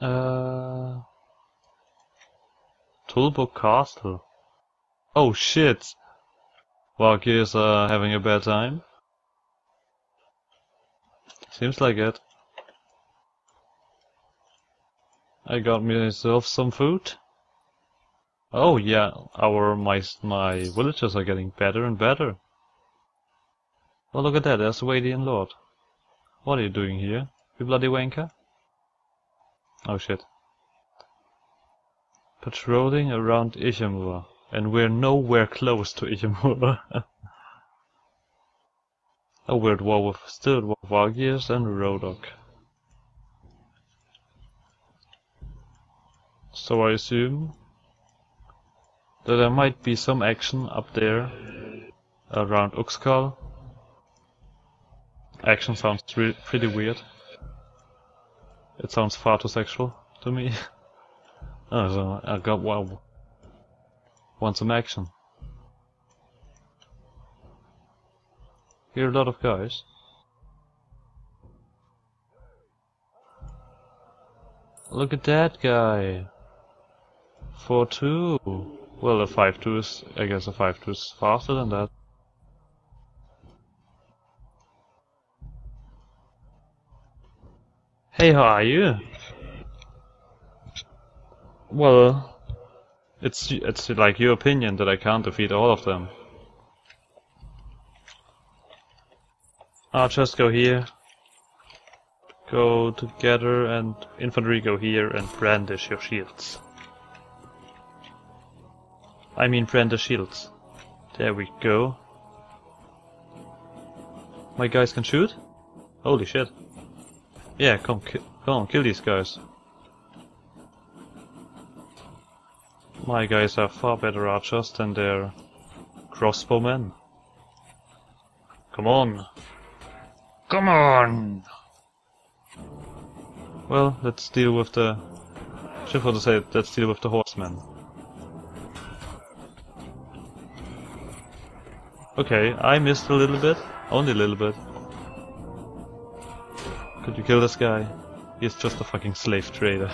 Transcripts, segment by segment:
Uh, Tulbuk Castle. Oh shit! Waki is having a bad time. Seems like it. I got myself some food. Oh yeah, our my my villagers are getting better and better. Well, look at that, there's the Wadian Lord. What are you doing here, you bloody wanker? Oh shit. Patrolling around Ichamur, and we're nowhere close to Ichamur. A weird war with still war with Vaegirs and Rhodok. So I assume that there might be some action up there around Uxkhal. Action sounds pretty weird. It sounds far too sexual to me. oh, I got wow. Want some action? Here are a lot of guys. Look at that guy. 4-2. Well, a 5-2 is, I guess a 5-2 is faster than that. Hey, how are you? Well, it's it's like your opinion that I can't defeat all of them. I'll just go here. Go together and infantry go here and brandish your shields. I mean brandish shields. There we go. My guys can shoot? Holy shit. Yeah, come, come on, kill these guys. My guys are far better archers than their crossbowmen. Come on! Come on! Well, let's deal with the... Should to say, let's deal with the horsemen. Okay, I missed a little bit. Only a little bit. Could you kill this guy? He's just a fucking slave trader.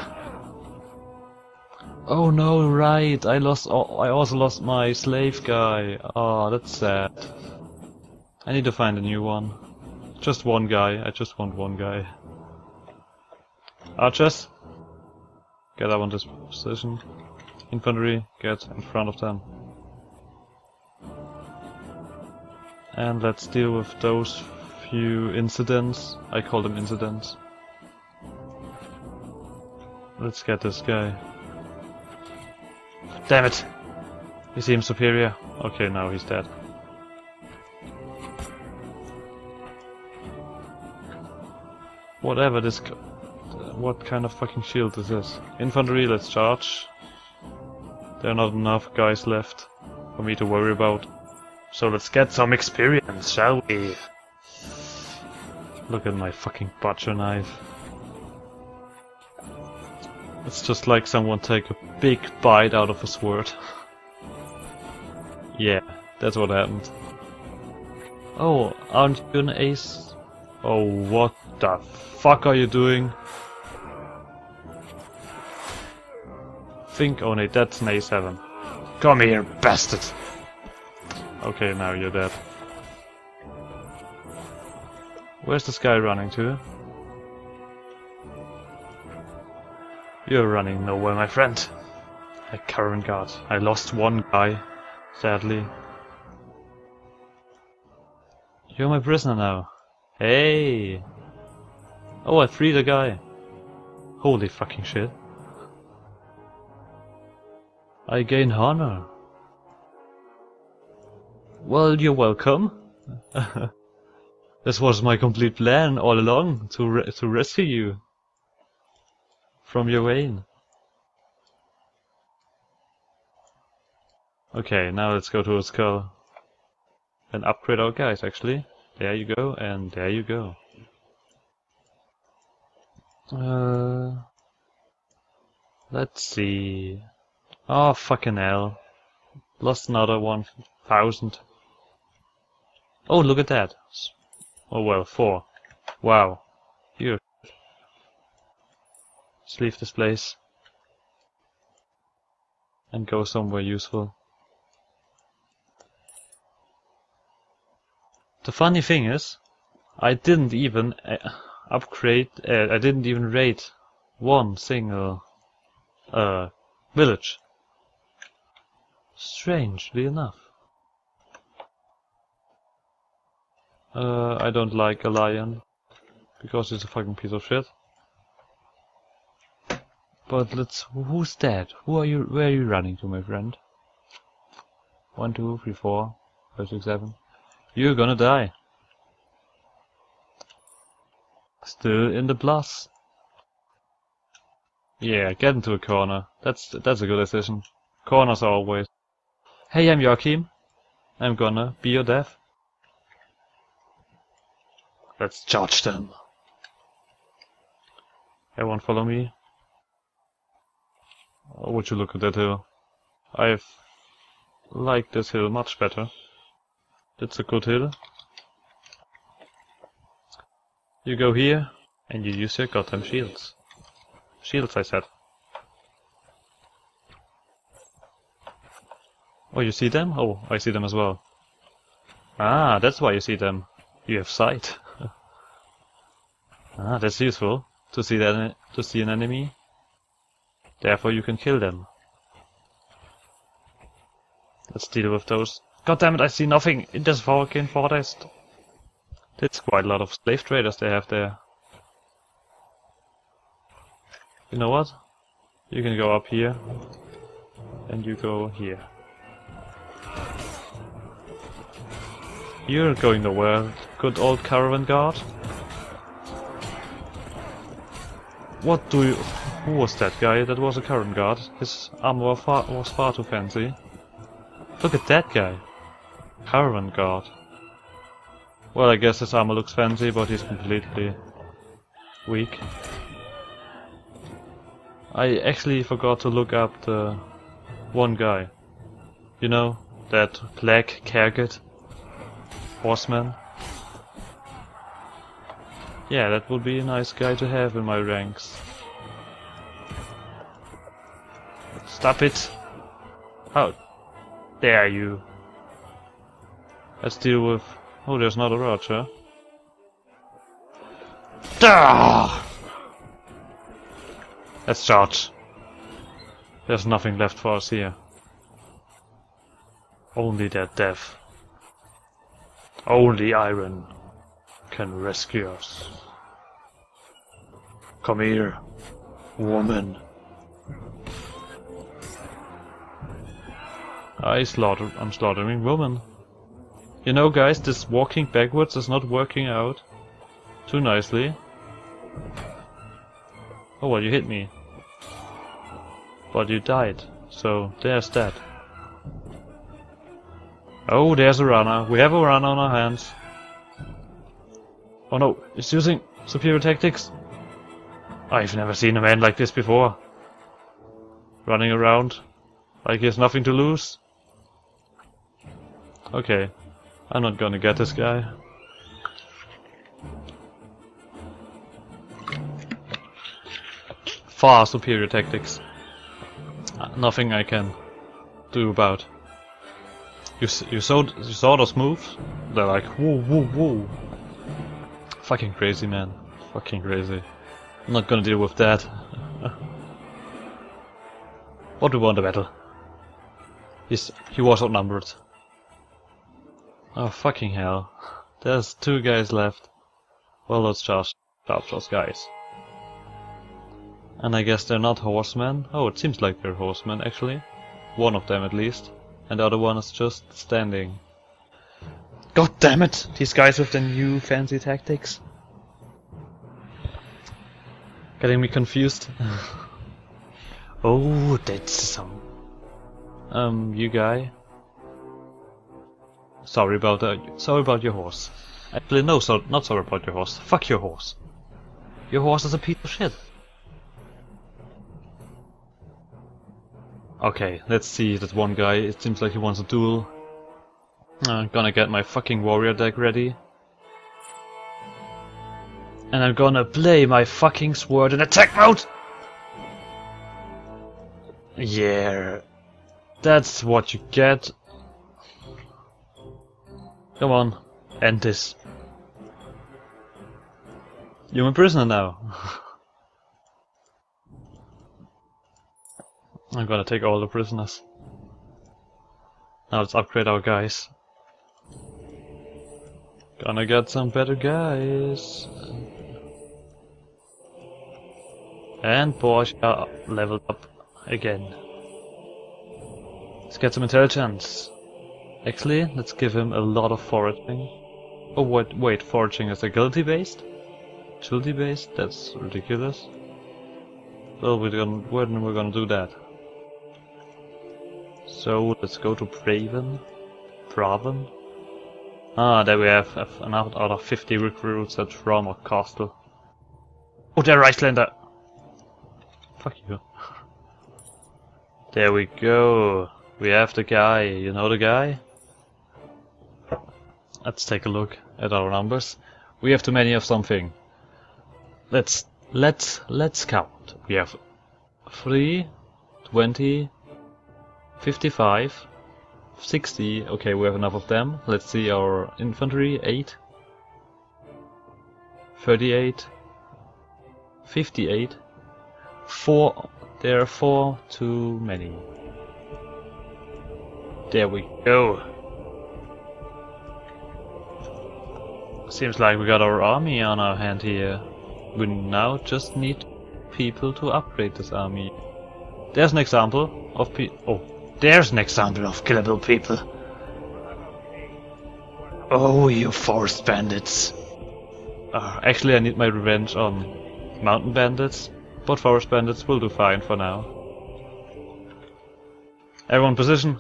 Oh no, right, I lost, I also lost my slave guy. Oh, that's sad. I need to find a new one. Just one guy, I just want one guy. Archers! Get up on this position. Infantry, get in front of them. And let's deal with those few incidents. I call them incidents. Let's get this guy. Damn it! He seems superior. Okay, now he's dead. Whatever this... What kind of fucking shield is this? Infantry, let's charge. There are not enough guys left for me to worry about. So let's get some experience, shall we? Look at my fucking butcher knife. It's just like someone take a big bite out of a sword. yeah, that's what happened. Oh, aren't you an ace? Oh, what the fuck are you doing? Think only, that's an A7. Come here, bastard! Okay, now you're dead. Where's this guy running to? You're running nowhere, my friend. I current guard. I lost one guy, sadly. You're my prisoner now. Hey! Oh, I freed a guy. Holy fucking shit. I gain honor. Well, you're welcome. This was my complete plan all along, to, re to rescue you from your vein. Okay, now let's go to Uxkhal and upgrade our guys, actually. There you go, and there you go. Uh, let's see. Oh, fucking hell. Lost another 1,000. Oh, look at that. Oh well, four. Wow. Here. Let's leave this place. And go somewhere useful. The funny thing is, I didn't even uh, upgrade, uh, I didn't even raid one single uh, village. Strangely enough. Uh, I don't like a lion because it's a fucking piece of shit. But let's. Who's that? Who are you? Where are you running to, my friend? One, two, three, four, five, six, seven. You're gonna die. Still in the plus. Yeah, get into a corner. That's that's a good decision. Corners are always. Hey, I'm Joakim. I'm gonna be your death. Let's charge them. Everyone follow me. Oh, would you look at that hill? I like this hill much better. It's a good hill. You go here, and you use your goddamn shields. Shields, I said. Oh, you see them? Oh, I see them as well. Ah, that's why you see them. You have sight. Ah, that's useful to see that to see an enemy. Therefore, you can kill them. Let's deal with those. God damn it! I see nothing in this fucking forest. That's quite a lot of slave traders they have there. You know what? You can go up here, and you go here. You're going nowhere, good old caravan guard. What do you... Who was that guy? That was a current guard. His armor was far, was far too fancy. Look at that guy. Caravan guard. Well, I guess his armor looks fancy, but he's completely weak. I actually forgot to look up the one guy. You know, that black Khergit horseman. Yeah, that would be a nice guy to have in my ranks. Stop it! How dare you? Let's deal with... Oh, there's not a Roger. Ah! Let's charge. There's nothing left for us here. Only that death. Only iron can rescue us. Come here, woman. I slaughter I'm slaughtering women. You know guys, this walking backwards is not working out too nicely. Oh well, you hit me. But you died, so there's that. Oh, there's a runner. We have a runner on our hands. Oh no, he's using superior tactics. I've never seen a man like this before. Running around like he has nothing to lose. Okay, I'm not gonna get this guy. Far superior tactics. Nothing I can do about. You you saw you saw those moves? They're like whoa whoa whoa. Fucking crazy man. Fucking crazy. I'm not gonna deal with that. what do we want a battle? He's he was outnumbered. Oh fucking hell. There's two guys left. Well let's just stop those guys. And I guess they're not horsemen. Oh, it seems like they're horsemen actually. One of them at least and the other one is just standing. God damn it! These guys with the new fancy tactics. Getting me confused. oh, that's some... Um, you guy. Sorry about that. Sorry about your horse. Actually, no, so not sorry about your horse. Fuck your horse. Your horse is a piece of shit. Okay, let's see that one guy. It seems like he wants a duel. I'm gonna get my fucking warrior deck ready. And I'm gonna play my fucking sword in attack mode! Yeah. That's what you get. Come on, end this. You're a prisoner now. I'm gonna take all the prisoners. Now let's upgrade our guys. Gonna get some better guys. And Porsche leveled up again. Let's get some intelligence. Actually, let's give him a lot of foraging. Oh wait, wait, foraging is agility based? Agility based? That's ridiculous. Well, we're gonna, when we're gonna do that? So let's go to Praven. Praven. Ah, there we have, have an out, of 50 recruits at Rama Castle. Oh, there, Icelander! Fuck you. There we go. We have the guy. You know the guy? Let's take a look at our numbers. We have too many of something. Let's let's let's count. We have 3, 20, 55, 60. Okay, we have enough of them. Let's see our infantry. 8, 38, 58, 4. There are 4 too many. There we go. Seems like we got our army on our hand here. We now just need people to upgrade this army. There's an example of pe- oh, there's an example of killable people. Oh, you forest bandits. Uh, actually, I need my revenge on mountain bandits, but forest bandits will do fine for now. Everyone position.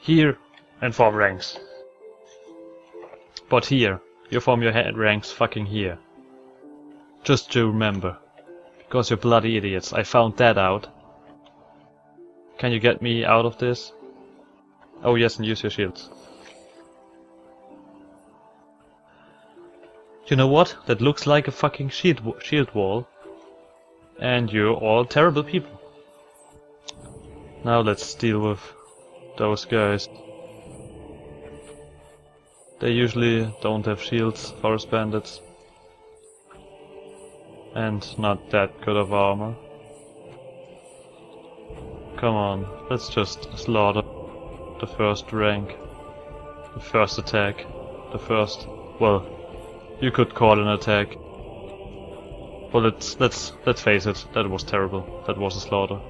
Here, and form ranks. But here, you form your head ranks fucking here. Just to remember. Because you're bloody idiots, I found that out. Can you get me out of this? Oh yes, and use your shields. You know what? That looks like a fucking shield, shield wall. And you're all terrible people. Now let's deal with those guys. They usually don't have shields, forest bandits. And not that good of armor. Come on, let's just slaughter the first rank. The first attack. The first... well, you could call an attack. But let's, let's, let's face it, that was terrible. That was a slaughter.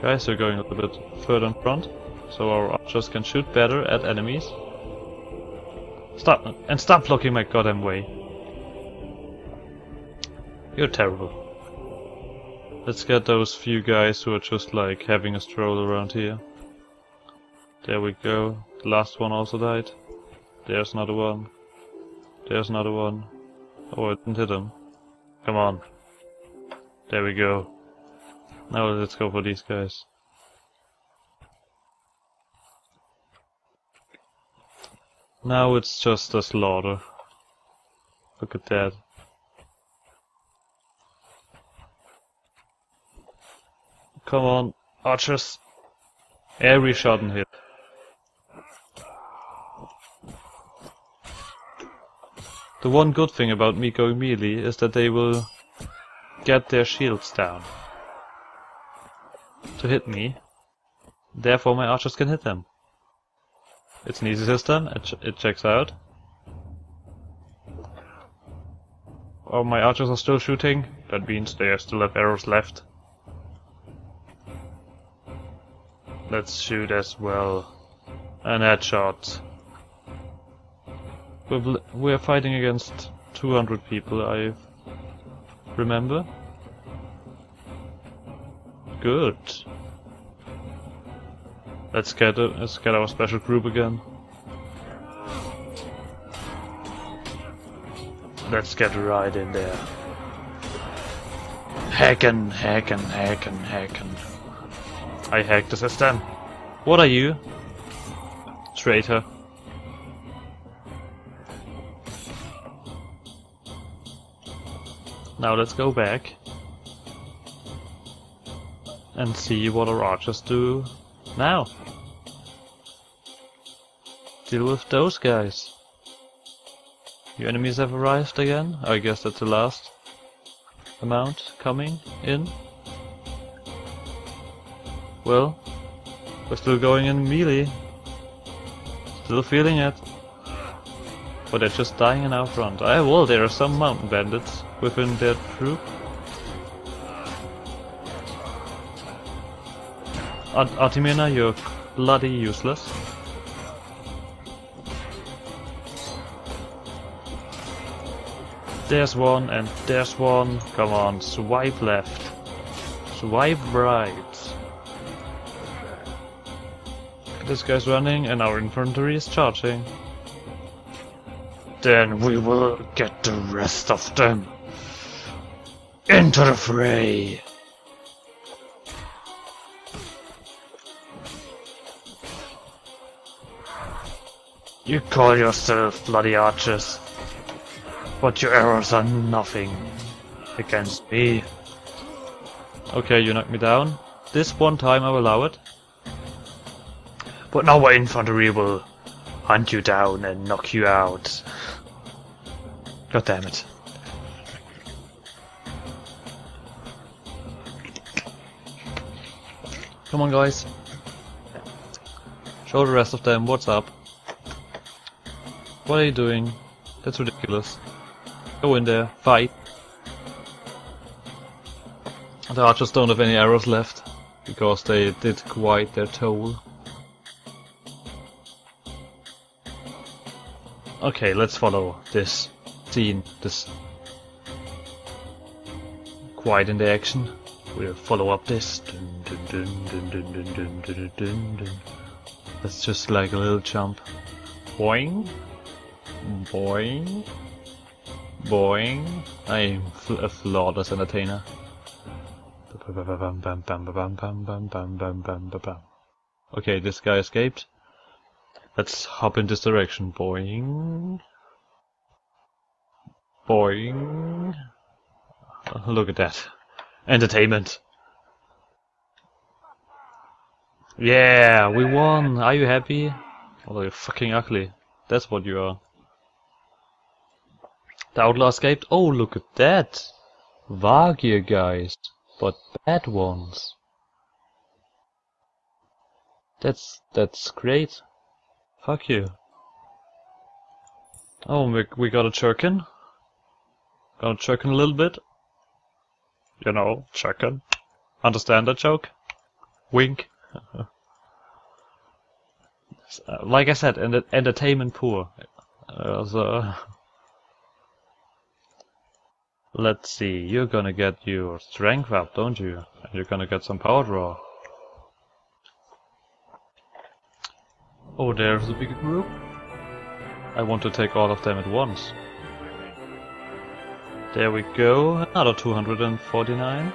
Guys, we're going a little bit further in front, so our archers can shoot better at enemies. Stop, and stop blocking my goddamn way. You're terrible. Let's get those few guys who are just like having a stroll around here. There we go. The last one also died. There's another one. There's another one. Oh, I didn't hit him. Come on. There we go. Now let's go for these guys. Now it's just a slaughter. Look at that. Come on, archers. Every shot and hit. The one good thing about me going melee is that they will get their shields down to hit me. Therefore my archers can hit them. It's an easy system, it, ch it checks out. Oh, my archers are still shooting. That means they still have arrows left. Let's shoot as well. An headshot. We're, we're fighting against 200 people, I remember. Good. Let's get it. Let's get our special group again. Let's get right in there. Hacken, hacken, hacken, hacken. I hacked the system. What are you? Traitor. Now let's go back. and see what our archers do now. Deal with those guys. Your enemies have arrived again? I guess that's the last amount coming in. Well, we're still going in melee. Still feeling it. But they're just dying in our front. Ah, well, there are some mountain bandits within their troop. Artimina, you're bloody useless. There's one and there's one. Come on, swipe left. Swipe right. This guy's running and our infantry is charging. Then we will get the rest of them. Into the fray! You call yourself bloody archers, but your arrows are nothing against me. Okay, you knocked me down. This one time I will allow it. But now our infantry will hunt you down and knock you out. God damn it. Come on guys. Show the rest of them what's up. What are you doing? That's ridiculous. Go in there, fight. The archers don't have any arrows left, because they did quite their toll. Okay, let's follow this scene, this quiet in the action. We'll follow up this. That's just like a little jump. Boing. Boing. Boing. I'm a flawless entertainer. Okay, this guy escaped. Let's hop in this direction. Boing. Boing. Look at that. Entertainment. Yeah, we won. Are you happy? Although you're fucking ugly. That's what you are. The outlaw escaped. Oh, look at that! Vaegir guys, but bad ones. That's that's great. Fuck you. Oh, we, we got a Churkin. Got a Churkin a little bit. You know, Churkin. Understand that joke? Wink. like I said, ent entertainment poor. Uh, so, let's see, you're gonna get your strength up, don't you? And you're gonna get some power draw. Oh, there's a big group. I want to take all of them at once. There we go, another 249.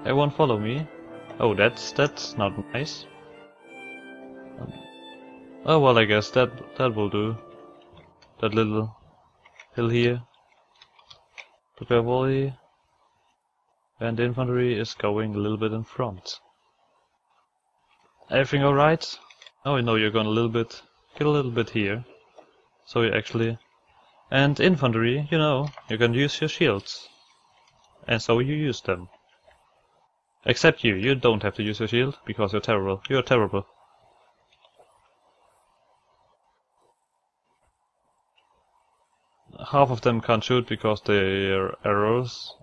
Everyone follow me. Oh, that's that's not nice. Oh well, I guess that that will do. That little hill here. The cavalry and the infantry is going a little bit in front. Everything alright? Oh, I know you're going a little bit, get a little bit here. So you actually... And infantry, you know, you can use your shields. And so you use them. Except you, you don't have to use your shield, because you're terrible. You're terrible. half of them can't shoot because their arrows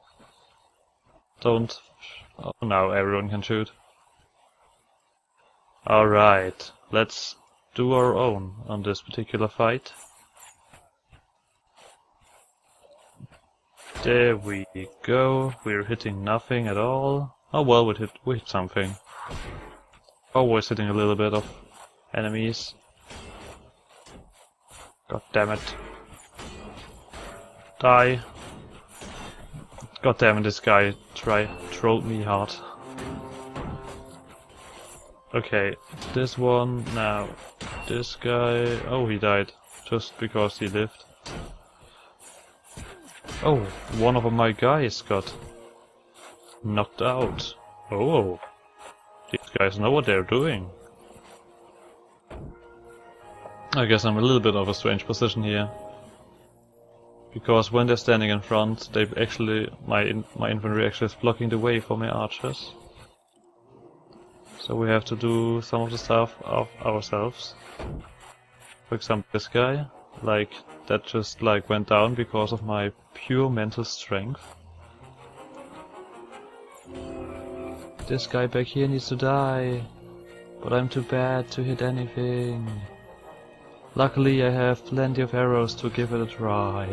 don't. Oh, now everyone can shoot. Alright, let's do our own on this particular fight. There we go, we're hitting nothing at all. Oh well, we hit, we hit something. Always hitting a little bit of enemies. God damn it. Die. God damn it, this guy try trolled me hard. Okay, this one now. This guy. Oh, he died just because he lived. Oh, one of my guys got knocked out. Oh. These guys know what they're doing. I guess I'm a little bit of a strange position here. Because when they're standing in front, they actually my in, my infantry actually is blocking the way for my archers. So we have to do some of the stuff of ourselves. For example, this guy, like that just like went down because of my pure mental strength. This guy back here needs to die, but I'm too bad to hit anything. Luckily I have plenty of arrows to give it a try.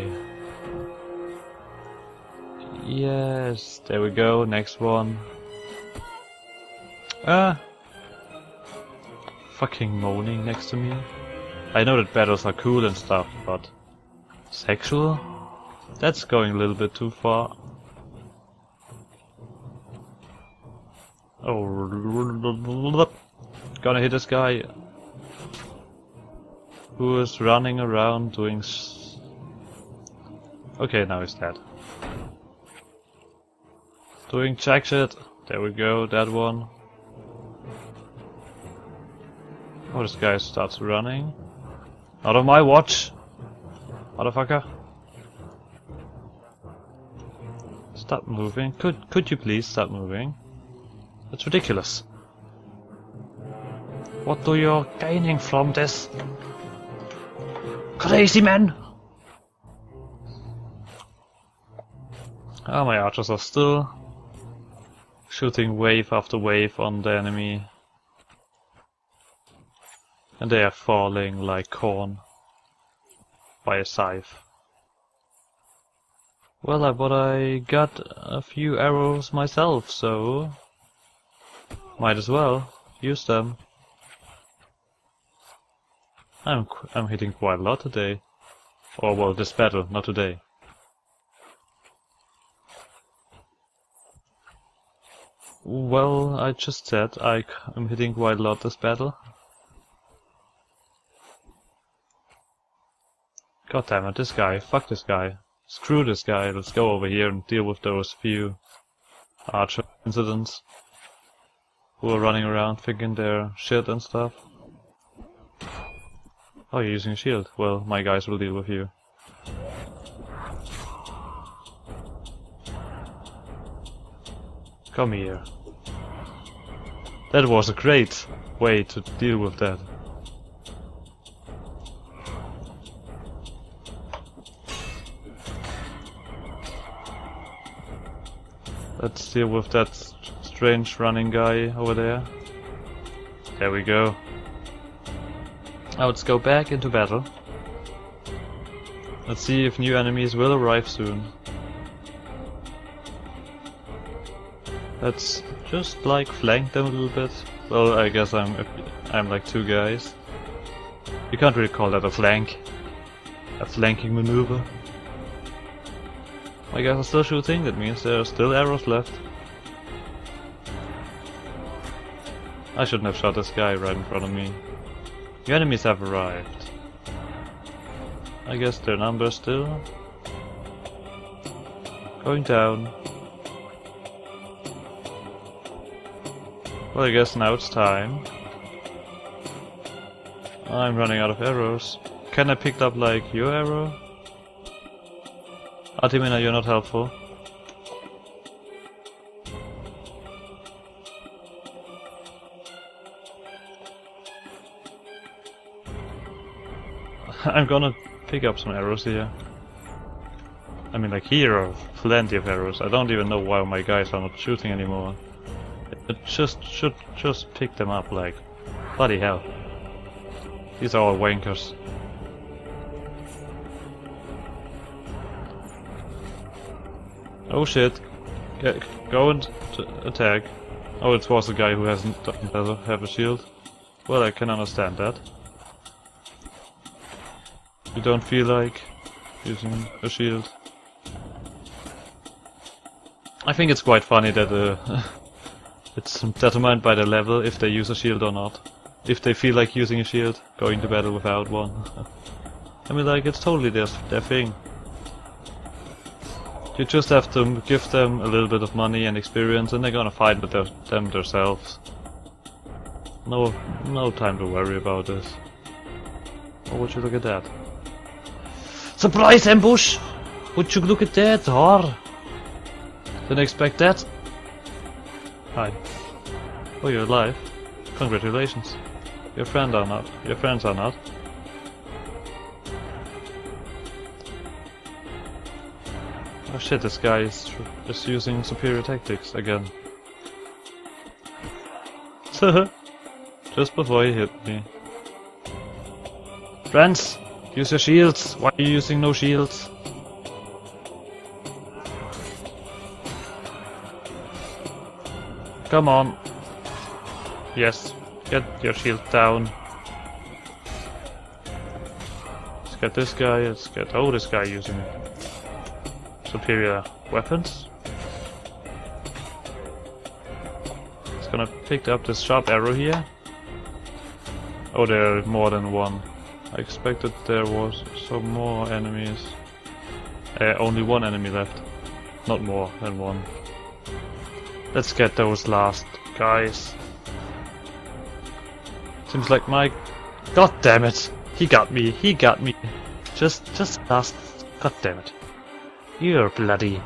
Yes, there we go, next one. Ah! Fucking moaning next to me. I know that battles are cool and stuff, but... Sexual? That's going a little bit too far. Oh, gonna hit this guy who is running around doing. okay, now he's dead. Doing jack shit. There we go, that one. Oh, this guy starts running. Out of my watch! Motherfucker. Stop moving. Could could you please stop moving? That's ridiculous. What do you gaining from this? Crazy man! Oh, my archers are still shooting wave after wave on the enemy. And they are falling like corn by a scythe. Well, I, but I got a few arrows myself, so might as well use them. I'm I'm hitting quite a lot today. Or well, this battle, not today. Well, I just said I am hitting quite a lot this battle. God damn it, this guy, fuck this guy. Screw this guy, let's go over here and deal with those few archer incidents who are running around thinking they're shit and stuff. Oh, you're using a shield. Well, my guys will deal with you. Come here. That was a great way to deal with that. Let's deal with that strange running guy over there. There we go. Now let's go back into battle. Let's see if new enemies will arrive soon. Let's just like flank them a little bit. Well, I guess I'm I'm like two guys. You can't really call that a flank. A flanking maneuver. My guys are still shooting, that means there are still arrows left. I shouldn't have shot this guy right in front of me. The enemies have arrived. I guess their number still. Going down. Well, I guess now it's time. I'm running out of arrows. Can I pick up, like, your arrow? Artemina, you're not helpful. I'm gonna pick up some arrows here. I mean, like here are plenty of arrows. I don't even know why my guys are not shooting anymore. It just should just pick them up, like bloody hell. These are all wankers. Oh shit! Get, go and attack. Oh, it was the guy who hasn't doesn't have a shield. Well, I can understand that you don't feel like using a shield. I think it's quite funny that uh, it's determined by the level if they use a shield or not. If they feel like using a shield, going to battle without one. I mean like it's totally their, their thing. You just have to give them a little bit of money and experience and they're gonna fight with their, them themselves. No, no time to worry about this. Oh, would you look at that? Surprise ambush! Would you look at that, or? Didn't expect that. Hi. Oh, you're alive. Congratulations. Your friend are not. Your friends are not. Oh shit, this guy is, is using superior tactics again. Just before he hit me. Friends, use your shields. Why are you using no shields? Come on. Yes, get your shield down. Let's get this guy, let's get oh this guy using superior weapons. It's gonna pick up this sharp arrow here. Oh, there are more than one. I expected there was some more enemies. Uh, only one enemy left. Not more than one. Let's get those last guys. Seems like my... God damn it! He got me, he got me. Just, just last... God damn it. You're bloody...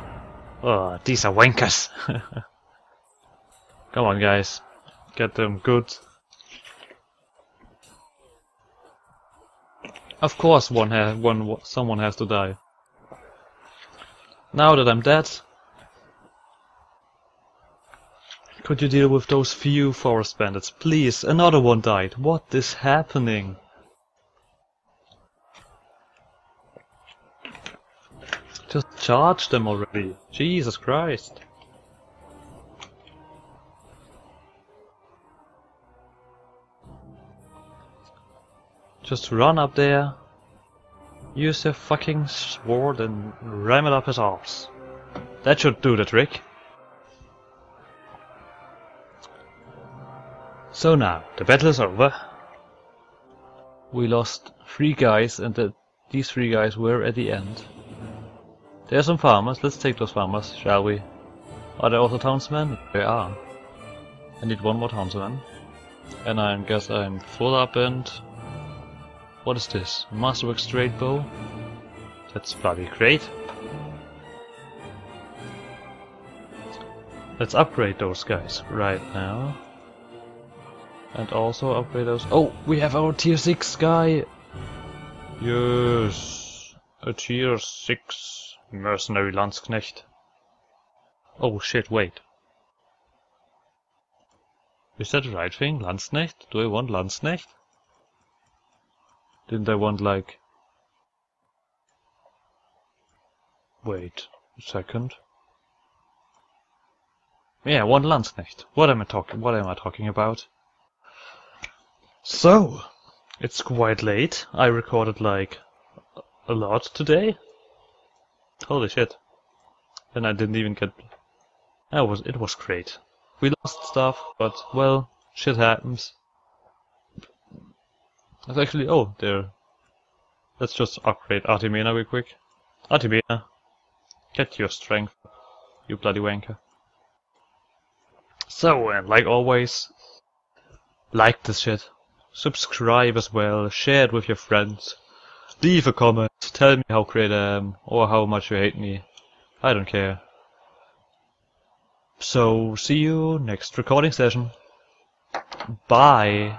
Oh, these are wankers. Come on, guys. Get them good. Of course one has one someone has to die. Now that I'm dead, could you deal with those few forest bandits? Please, another one died. What is happening? Just charge them already. Jesus Christ. Just run up there, use your fucking sword and ram it up his arse. That should do the trick. So now, the battle is over. We lost three guys and the, these three guys were at the end. There are some farmers, let's take those farmers, shall we? Er are there also townsmen? There are. I need one more townsman. And I guess I'm full up and what is this? Masterwork straight bow? That's bloody great. Let's upgrade those guys right now. And also upgrade those. Oh, we have our tier 6 guy! Yes! A tier 6 mercenary Landsknecht. Oh shit, wait. Is that the right thing? Landsknecht? Do I want Landsknecht? Didn't I want like... Wait a second. Yeah, one Landsknecht. What am I talking? What am I talking about? So, it's quite late. I recorded like a lot today. Holy shit! And I didn't even get. It was it was great. We lost stuff, but well, shit happens. That's actually, oh, there. Let's just upgrade Artemina real quick. Artemina, get your strength, you bloody wanker. So, and like always, like this shit, subscribe as well, share it with your friends, leave a comment, tell me how great I am, or how much you hate me. I don't care. So, see you next recording session. Bye.